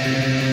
Amen.